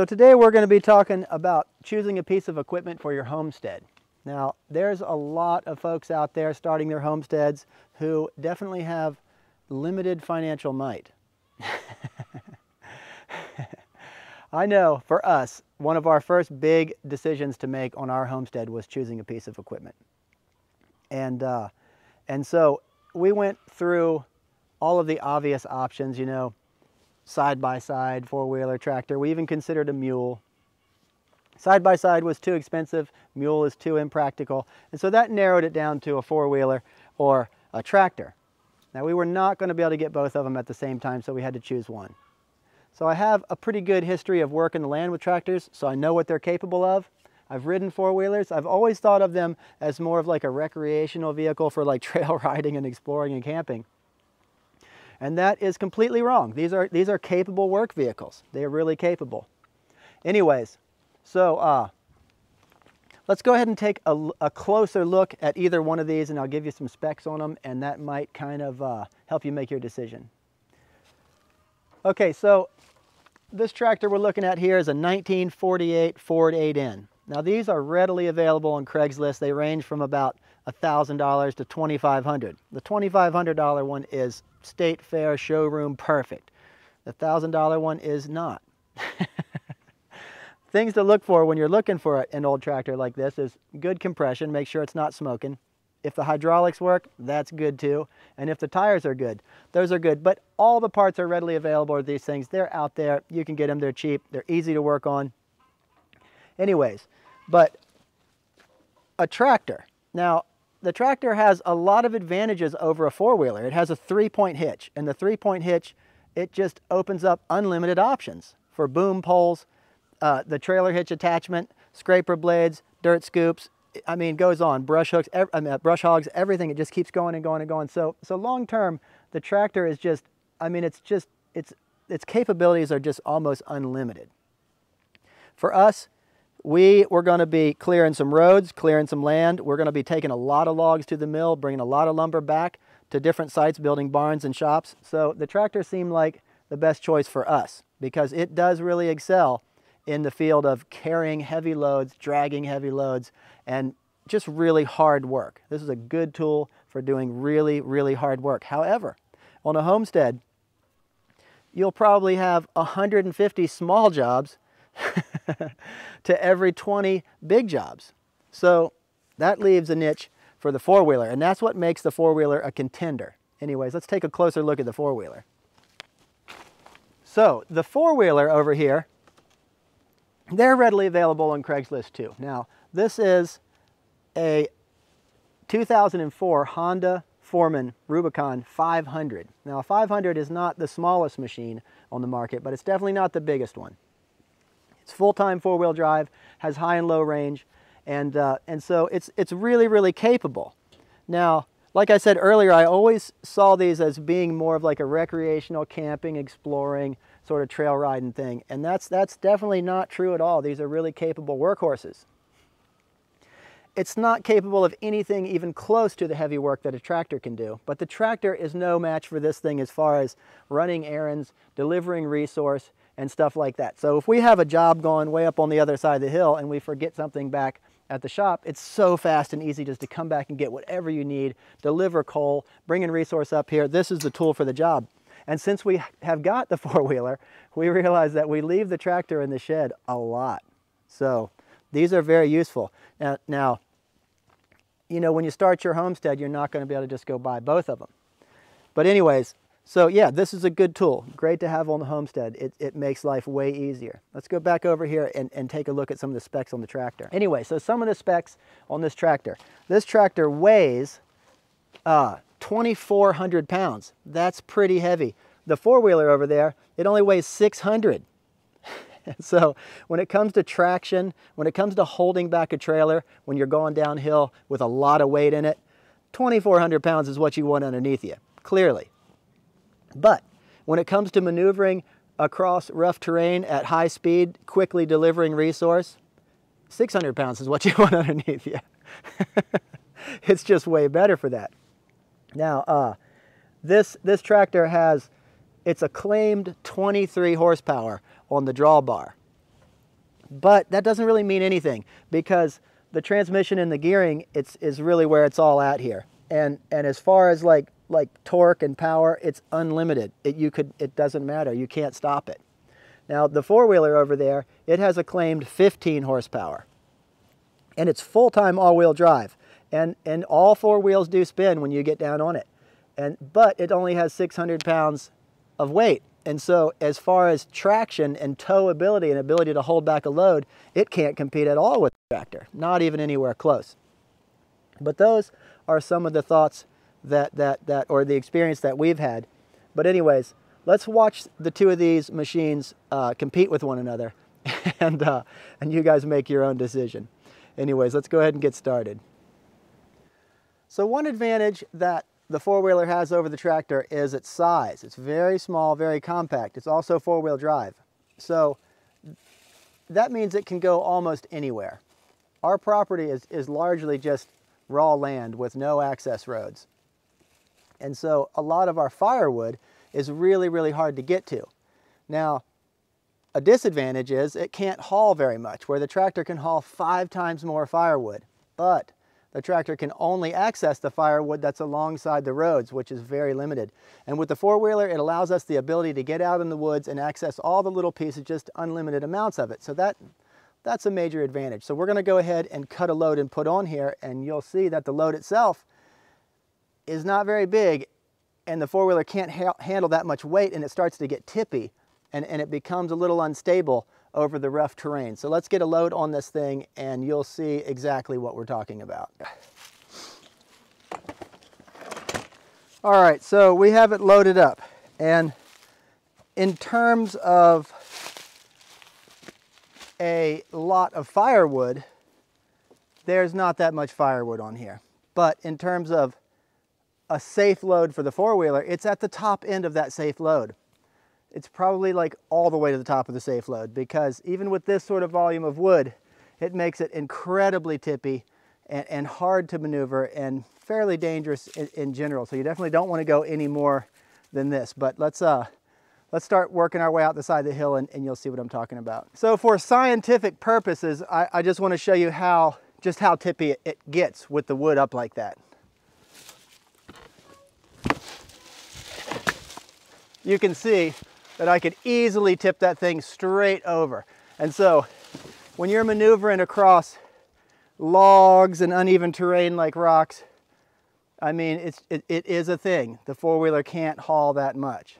So today we're going to be talking about choosing a piece of equipment for your homestead. Now, there's a lot of folks out there starting their homesteads who definitely have limited financial might. I know for us, one of our first big decisions to make on our homestead was choosing a piece of equipment. And, uh, and so we went through all of the obvious options, you know, side by side, four wheeler, tractor. We even considered a mule. Side by side was too expensive, mule is too impractical. And so that narrowed it down to a four wheeler or a tractor. Now we were not going to be able to get both of them at the same time, so we had to choose one. So I have a pretty good history of working the land with tractors, so I know what they're capable of. I've ridden four-wheelers. I've always thought of them as more of like a recreational vehicle for like trail riding and exploring and camping. And that is completely wrong. These are, these are capable work vehicles. They are really capable. Anyways, so uh, let's go ahead and take a, a, closer look at either one of these and I'll give you some specs on them and that might kind of uh, help you make your decision. Okay, so this tractor we're looking at here is a 1948 Ford 8N. Now these are readily available on Craigslist. They range from about $1,000 to $2,500. The $2,500 one is state fair showroom perfect. The $1,000 one is not. Things to look for when you're looking for an old tractor like this is good compression, make sure it's not smoking. If the hydraulics work, that's good too. And if the tires are good, those are good. But all the parts are readily available with these things. They're out there. You can get them. They're cheap. They're easy to work on. Anyways, but a tractor. Now, the tractor has a lot of advantages over a four-wheeler. It has a three-point hitch. And the three-point hitch, it just opens up unlimited options for boom poles, uh, the trailer hitch attachment, scraper blades, dirt scoops, I mean, goes on, brush hooks, I mean, brush hogs, everything. It just keeps going and going and going. So, so long term, the tractor is just, I mean, it's just, it's, its capabilities are just almost unlimited. For us, we, we're going to be clearing some roads, clearing some land. We're going to be taking a lot of logs to the mill, bringing a lot of lumber back to different sites, building barns and shops. So the tractor seemed like the best choice for us because it does really excel in the field of carrying heavy loads, dragging heavy loads, and just really hard work. This is a good tool for doing really, really hard work. However, on a homestead, you'll probably have 150 small jobs to every 20 big jobs. So that leaves a niche for the four-wheeler, and that's what makes the four-wheeler a contender. Anyways, let's take a closer look at the four-wheeler. So the four-wheeler over here they're readily available on Craigslist too. Now, this is a 2004 Honda Foreman Rubicon 500. Now, 500 is not the smallest machine on the market, but it's definitely not the biggest one. It's full-time four-wheel drive, has high and low range, and, uh, and so it's, it's really, really capable. Now, like I said earlier, I always saw these as being more of like a recreational camping, exploring, sort of trail riding thing. And that's, that's definitely not true at all. These are really capable workhorses. It's not capable of anything even close to the heavy work that a tractor can do, but the tractor is no match for this thing as far as running errands, delivering resource, and stuff like that. So if we have a job going way up on the other side of the hill and we forget something back at the shop, it's so fast and easy just to come back and get whatever you need, deliver coal, bring in resource up here. This is the tool for the job. And since we have got the four-wheeler, we realize that we leave the tractor in the shed a lot. So these are very useful. Now, now you know, when you start your homestead, you're not going to be able to just go buy both of them. But anyways, so yeah, this is a good tool. Great to have on the homestead. It, it makes life way easier. Let's go back over here and, and take a look at some of the specs on the tractor. Anyway, so some of the specs on this tractor. This tractor weighs uh, 2,400 pounds. That's pretty heavy. The four-wheeler over there, it only weighs 600. so when it comes to traction, when it comes to holding back a trailer, when you're going downhill with a lot of weight in it, 2,400 pounds is what you want underneath you, clearly. But when it comes to maneuvering across rough terrain at high speed, quickly delivering resource, 600 pounds is what you want underneath you. it's just way better for that. Now, uh, this, this tractor has its a claimed 23 horsepower on the drawbar. But that doesn't really mean anything because the transmission and the gearing it's is really where it's all at here. And and as far as like like torque and power, it's unlimited. It you could it doesn't matter. You can't stop it. Now the four-wheeler over there, it has a claimed 15 horsepower. And it's full-time all-wheel drive. And and all four wheels do spin when you get down on it. And but it only has 600 pounds of weight. And so as far as traction and tow ability and ability to hold back a load, it can't compete at all with the tractor, not even anywhere close. But those are some of the thoughts that, that, that, or the experience that we've had. But anyways, let's watch the two of these machines uh, compete with one another and, uh, and you guys make your own decision. Anyways, let's go ahead and get started. So one advantage that the four-wheeler has over the tractor is its size. It's very small, very compact. It's also four-wheel drive. So that means it can go almost anywhere. Our property is, is largely just raw land with no access roads. And so a lot of our firewood is really, really hard to get to. Now, a disadvantage is it can't haul very much, where the tractor can haul five times more firewood. But the tractor can only access the firewood that's alongside the roads, which is very limited. And with the four-wheeler, it allows us the ability to get out in the woods and access all the little pieces, just unlimited amounts of it. So that, that's a major advantage. So we're gonna go ahead and cut a load and put on here, and you'll see that the load itself is not very big, and the four-wheeler can't ha handle that much weight, and it starts to get tippy, and, and it becomes a little unstable over the rough terrain. So let's get a load on this thing and you'll see exactly what we're talking about. All right, so we have it loaded up. And in terms of a lot of firewood, there's not that much firewood on here. But in terms of a safe load for the four-wheeler, it's at the top end of that safe load it's probably like all the way to the top of the safe load because even with this sort of volume of wood, it makes it incredibly tippy and, and hard to maneuver and fairly dangerous in, in, general. So you definitely don't want to go any more than this. But let's, uh, let's start working our way out the side of the hill and, and you'll see what I'm talking about. So for scientific purposes, I, I just want to show you how just how tippy it, it gets with the wood up like that. You can see that I could easily tip that thing straight over. And so when you're maneuvering across logs and uneven terrain like rocks, I mean, it's, it, it is a thing. The four-wheeler can't haul that much.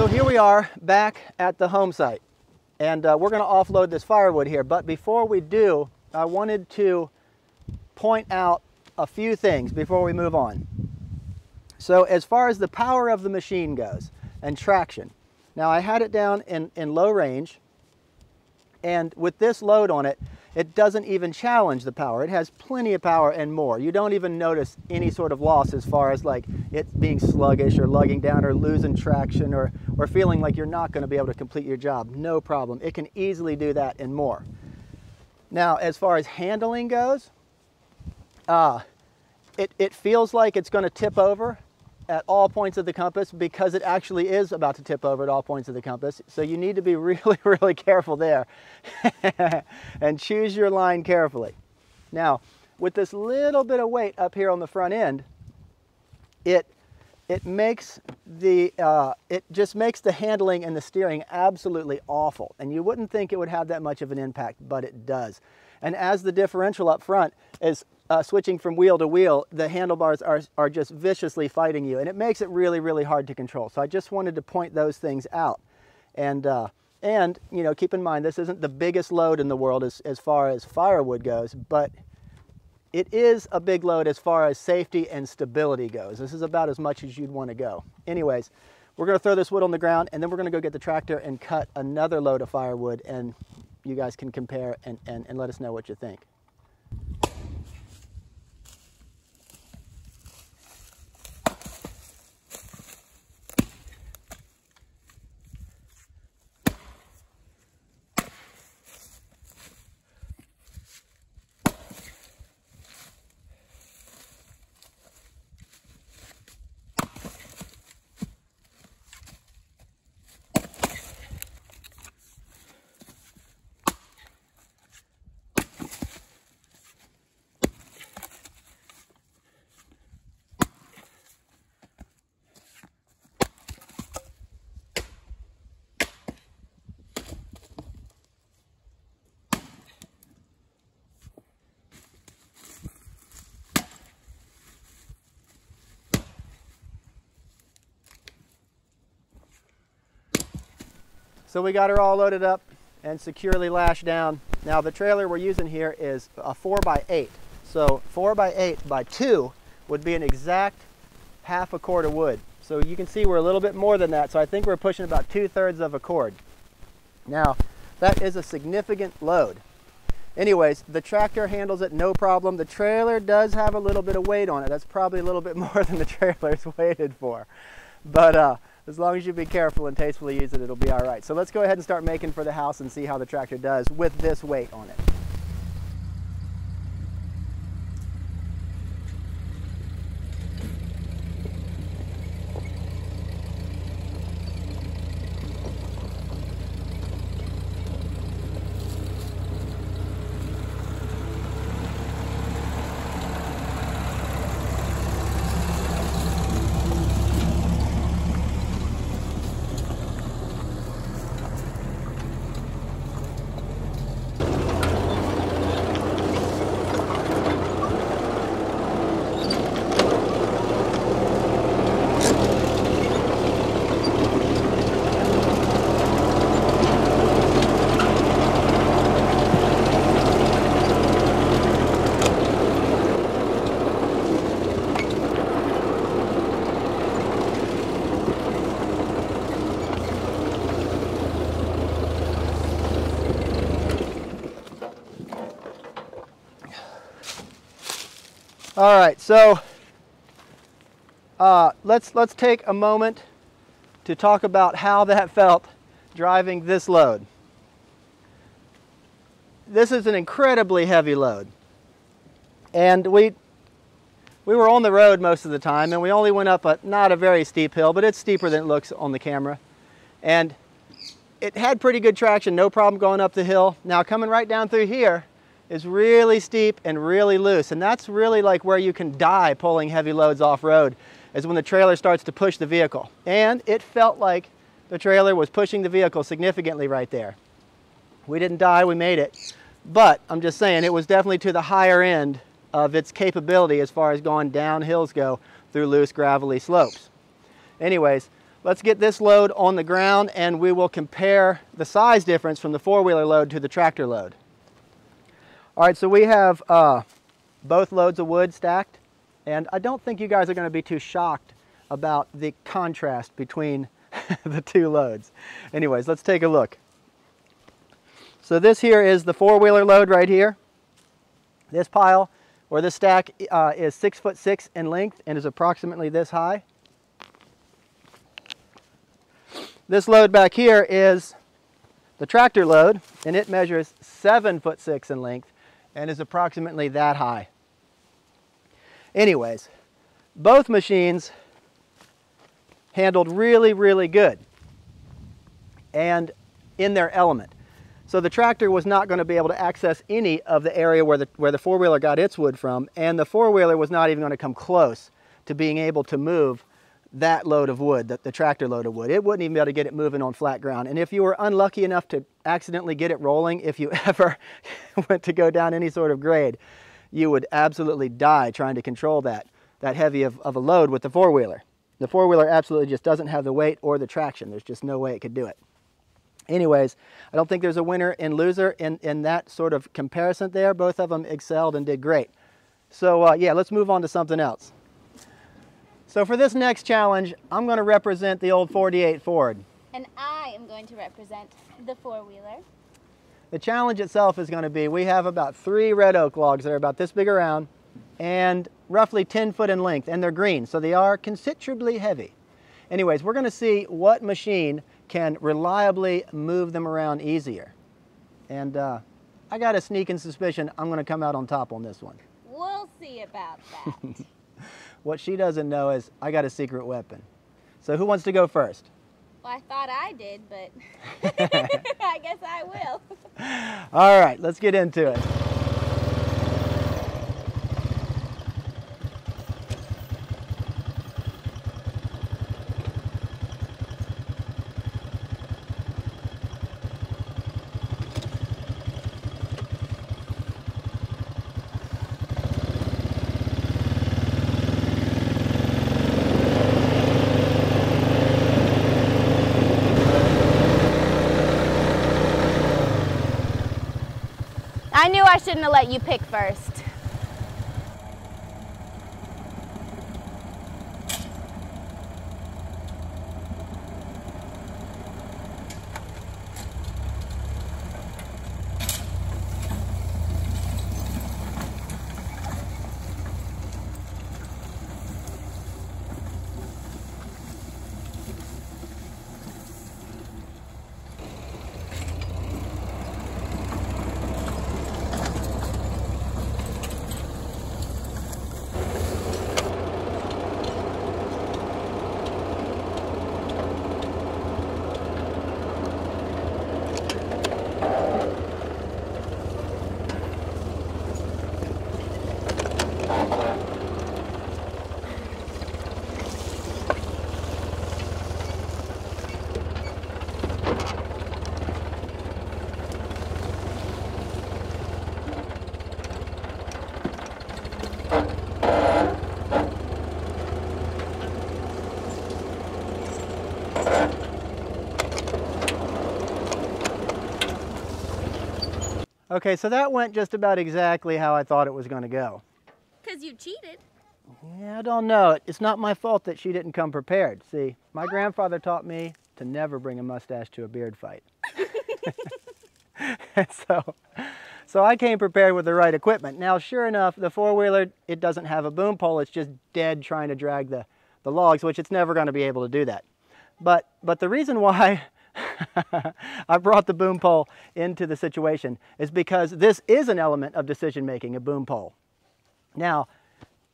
So here we are back at the home site and uh, we're going to offload this firewood here. But before we do, I wanted to point out a few things before we move on. So as far as the power of the machine goes and traction, now I had it down in, in low range and with this load on it, it doesn't even challenge the power. It has plenty of power and more. You don't even notice any sort of loss as far as like it being sluggish or lugging down or losing traction or, or feeling like you're not going to be able to complete your job. No problem. It can easily do that and more. Now, as far as handling goes, uh, it, it feels like it's going to tip over at all points of the compass because it actually is about to tip over at all points of the compass. So you need to be really, really careful there and choose your line carefully. Now, with this little bit of weight up here on the front end, it it makes the uh, it just makes the handling and the steering absolutely awful and you wouldn't think it would have that much of an impact but it does and as the differential up front is uh, switching from wheel to wheel, the handlebars are, are just viciously fighting you, and it makes it really, really hard to control. So I just wanted to point those things out. And, uh, and you know, keep in mind, this isn't the biggest load in the world as, as far as firewood goes, but it is a big load as far as safety and stability goes. This is about as much as you'd want to go. Anyways, we're going to throw this wood on the ground, and then we're going to go get the tractor and cut another load of firewood, and you guys can compare and, and, and let us know what you think. So we got her all loaded up and securely lashed down. Now the trailer we're using here is a 4 by 8 So 4 by 8 by 2 would be an exact half a cord of wood. So you can see we're a little bit more than that. So I think we're pushing about two thirds of a cord. Now that is a significant load. Anyways, the tractor handles it no problem. The trailer does have a little bit of weight on it. That's probably a little bit more than the trailer's weighted for. But uh, as long as you be careful and tastefully use it, it'll be all right. So let's go ahead and start making for the house and see how the tractor does with this weight on it. All right, so uh, let's, let's take a moment to talk about how that felt driving this load. This is an incredibly heavy load. And we, we were on the road most of the time and we only went up a, not a very steep hill, but it's steeper than it looks on the camera. And it had pretty good traction, no problem going up the hill. Now coming right down through here, is really steep and really loose. And that's really like where you can die pulling heavy loads off-road, is when the trailer starts to push the vehicle. And it felt like the trailer was pushing the vehicle significantly right there. We didn't die, we made it. But I'm just saying, it was definitely to the higher end of its capability as far as going down hills go through loose gravelly slopes. Anyways, let's get this load on the ground and we will compare the size difference from the four-wheeler load to the tractor load. All right, so we have uh, both loads of wood stacked, and I don't think you guys are gonna be too shocked about the contrast between the two loads. Anyways, let's take a look. So this here is the four-wheeler load right here. This pile or this stack uh, is six foot six in length and is approximately this high. This load back here is the tractor load and it measures seven foot six in length and is approximately that high. Anyways, both machines handled really, really good and in their element. So the tractor was not going to be able to access any of the area where the, where the four-wheeler got its wood from, and the four-wheeler was not even going to come close to being able to move that load of wood, the, the tractor load of wood. It wouldn't even be able to get it moving on flat ground. And if you were unlucky enough to accidentally get it rolling, if you ever went to go down any sort of grade, you would absolutely die trying to control that, that heavy of, of a load with the four-wheeler. The four-wheeler absolutely just doesn't have the weight or the traction. There's just no way it could do it. Anyways, I don't think there's a winner and loser in, in that sort of comparison there. Both of them excelled and did great. So uh, yeah, let's move on to something else. So for this next challenge, I'm going to represent the old 48 Ford. And I am going to represent the four-wheeler. The challenge itself is going to be, we have about three red oak logs that are about this big around and roughly 10 foot in length, and they're green, so they are considerably heavy. Anyways, we're going to see what machine can reliably move them around easier. And uh, I got a sneaking suspicion I'm going to come out on top on this one. We'll see about that. what she doesn't know is I got a secret weapon. So who wants to go first? Well, I thought I did, but I guess I will. All right, let's get into it. Knew I shouldn't have let you pick first. Okay, so that went just about exactly how I thought it was going to go. Because you cheated. Yeah, I don't know. It's not my fault that she didn't come prepared. See, my grandfather taught me to never bring a mustache to a beard fight. so, so I came prepared with the right equipment. Now, sure enough, the four-wheeler, it doesn't have a boom pole. It's just dead trying to drag the, the logs, which it's never going to be able to do that. But, but the reason why I brought the boom pole into the situation is because this is an element of decision making, a boom pole. Now,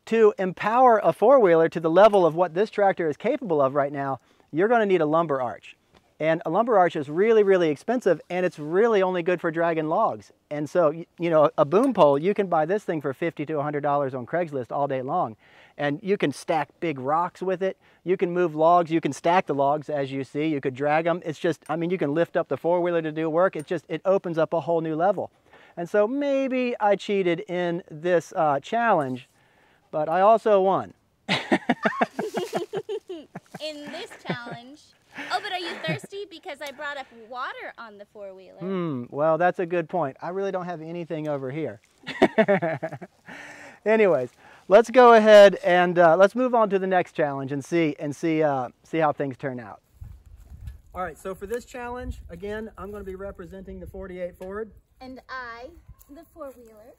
to empower a four-wheeler to the level of what this tractor is capable of right now, you're going to need a lumber arch. And a lumber arch is really, really expensive and it's really only good for dragging logs. And so, you know, a boom pole, you can buy this thing for 50 to $100 on Craigslist all day long. And you can stack big rocks with it. You can move logs. You can stack the logs as you see. You could drag them. It's just, I mean, you can lift up the four-wheeler to do work. It just, it opens up a whole new level. And so maybe I cheated in this uh, challenge, but I also won. in this challenge, Oh, but are you thirsty? Because I brought up water on the four-wheeler. Hmm, well, that's a good point. I really don't have anything over here. Anyways, let's go ahead and uh, let's move on to the next challenge and see, and see, uh, see how things turn out. All right, so for this challenge, again, I'm going to be representing the 48 Ford. And I, the four wheeler.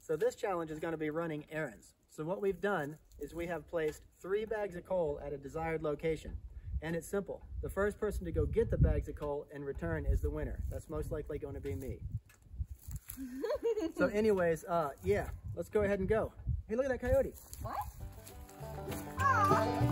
So this challenge is going to be running errands. So what we've done is we have placed three bags of coal at a desired location. And it's simple. The first person to go get the bags of coal and return is the winner. That's most likely going to be me. so anyways, uh, yeah, let's go ahead and go. Hey, look at that coyote. What? Aw,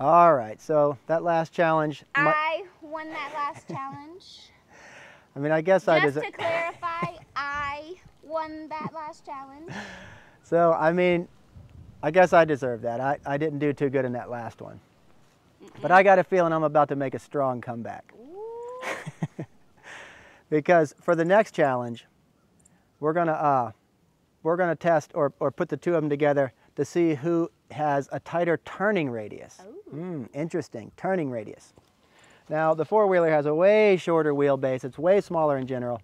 All right, so that last challenge, I won that last challenge. I mean, I guess I Just to clarify, I won that last challenge. So, I mean, I guess I deserve that. I, I didn't do too good in that last one. But I got a feeling I'm about to make a strong comeback. Because for the next challenge, we're gonna uh, we're gonna test or, or put the two of them together to see who has a tighter turning radius. Mm, interesting, turning radius. Now the four wheeler has a way shorter wheelbase. It's way smaller in general,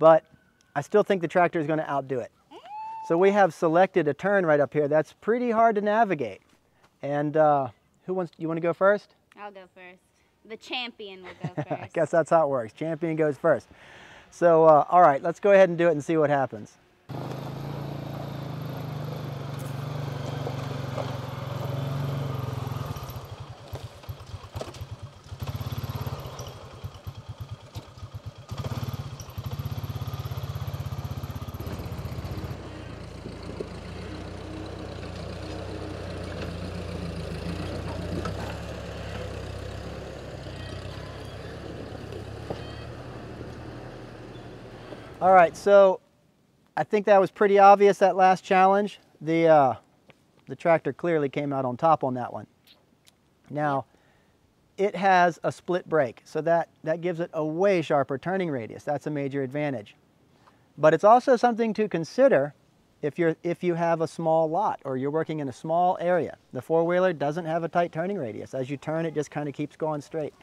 but I still think the tractor is going to outdo it. So we have selected a turn right up here that's pretty hard to navigate. And uh, who wants? You want to go first? I'll go first. The champion will go first. I guess that's how it works. Champion goes first. So, uh, all right, let's go ahead and do it and see what happens. All right, so I think that was pretty obvious that last challenge. The uh, the tractor clearly came out on top on that one. Now, it has a split brake, so that that gives it a way sharper turning radius. That's a major advantage. But it's also something to consider if you're if you have a small lot or you're working in a small area. The four-wheeler doesn't have a tight turning radius. As you turn, it just kind of keeps going straight,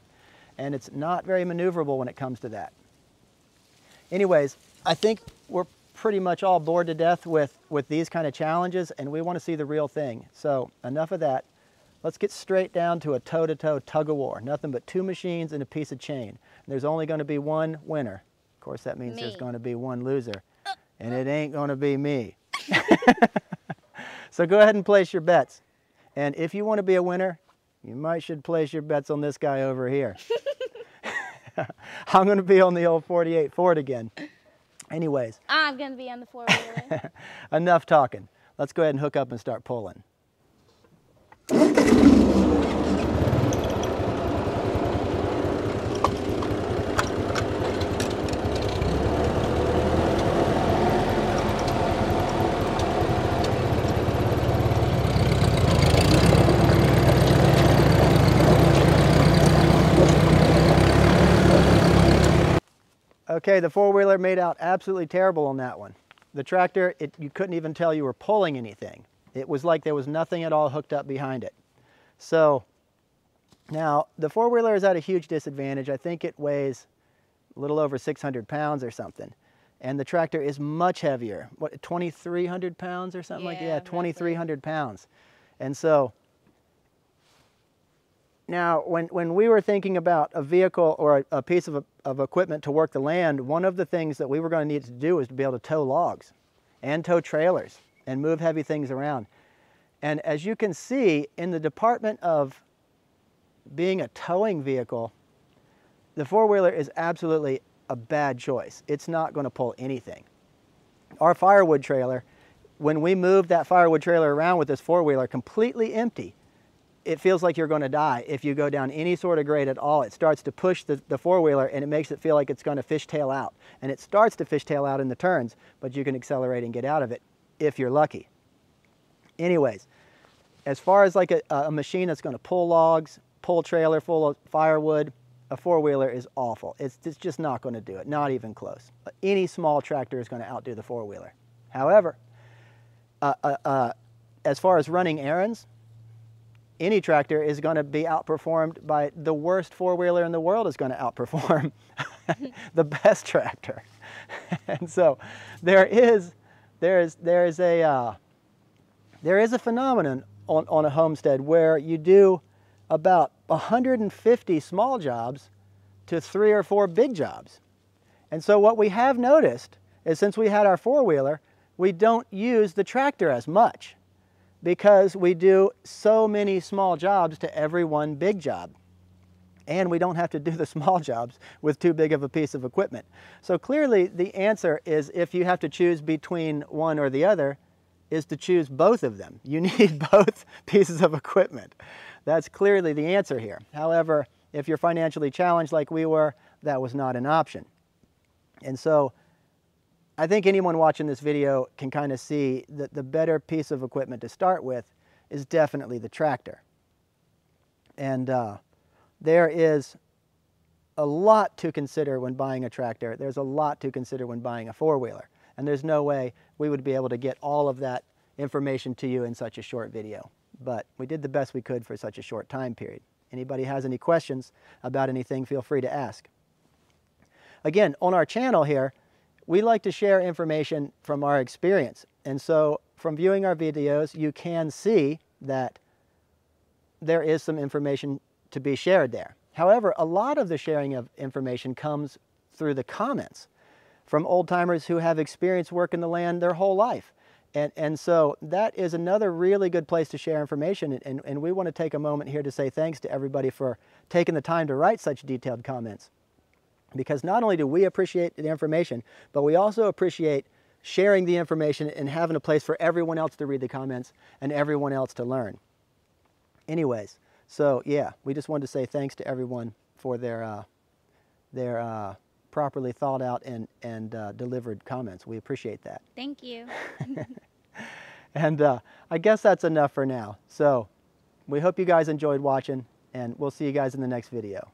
and it's not very maneuverable when it comes to that anyways, I think we're pretty much all bored to death with, with these kind of challenges and we want to see the real thing. So enough of that. Let's get straight down to a toe-to-toe tug of war. Nothing but two machines and a piece of chain. And there's only going to be one winner. Of course, that means there's going to be one loser. Uh, and it uh. ain't going to be me. so go ahead and place your bets. And if you want to be a winner, you might should place your bets on this guy over here. I'm going to be on the old 48 Ford again. Anyways, I'm gonna be on the four wheeler. enough talking. Let's go ahead and hook up and start pulling. Okay, the four-wheeler made out absolutely terrible on that one. The tractor, it, you couldn't even tell you were pulling anything. It was like there was nothing at all hooked up behind it. So now the four-wheeler is at a huge disadvantage. I think it weighs a little over 600 pounds or something. And the tractor is much heavier. What, 2,300 pounds or something like that? Yeah, Yeah, 2,300 pounds. And so now, when, when we were thinking about a vehicle or a, a piece of, of equipment to work the land, one of the things that we were going to need to do was to be able to tow logs and tow trailers and move heavy things around. And as you can see, in the department of being a towing vehicle, the four-wheeler is absolutely a bad choice. It's not going to pull anything. Our firewood trailer, when we moved that firewood trailer around with this four-wheeler completely empty, it feels like you're going to die if you go down any sort of grade at all. It starts to push the, the four-wheeler and it makes it feel like it's going to fishtail out. And it starts to fishtail out in the turns, but you can accelerate and get out of it if you're lucky. Anyways, as far as like a, a machine that's going to pull logs, pull trailer full of firewood, a four-wheeler is awful. It's, it's just not going to do it, not even close. Any small tractor is going to outdo the four-wheeler. However, uh, uh, uh, as far as running errands, any tractor is going to be outperformed by the worst four-wheeler in the world is going to outperform the best tractor. and so there is there is there is a uh, there is a phenomenon on, on a homestead where you do about 150 small jobs to three or four big jobs. And so what we have noticed is since we had our four-wheeler, we don't use the tractor as much because we do so many small jobs to every one big job. And we don't have to do the small jobs with too big of a piece of equipment. So clearly the answer is if you have to choose between one or the other, is to choose both of them. You need both pieces of equipment. That's clearly the answer here. However, if you're financially challenged like we were, that was not an option. And so I think anyone watching this video can kind of see that the better piece of equipment to start with is definitely the tractor. And uh, there is a lot to consider when buying a tractor. There's a lot to consider when buying a four-wheeler. And there's no way we would be able to get all of that information to you in such a short video. But we did the best we could for such a short time period. Anybody has any questions about anything, feel free to ask. Again, on our channel here, we like to share information from our experience. And so from viewing our videos, you can see that there is some information to be shared there. However, a lot of the sharing of information comes through the comments from old timers who have experienced working the land their whole life. And, and so that is another really good place to share information. And, and we want to take a moment here to say thanks to everybody for taking the time to write such detailed comments. Because not only do we appreciate the information, but we also appreciate sharing the information and having a place for everyone else to read the comments and everyone else to learn. Anyways, so yeah, we just wanted to say thanks to everyone for their, uh, their uh, properly thought out and, and uh, delivered comments. We appreciate that. Thank you. And uh, I guess that's enough for now. So we hope you guys enjoyed watching and we'll see you guys in the next video.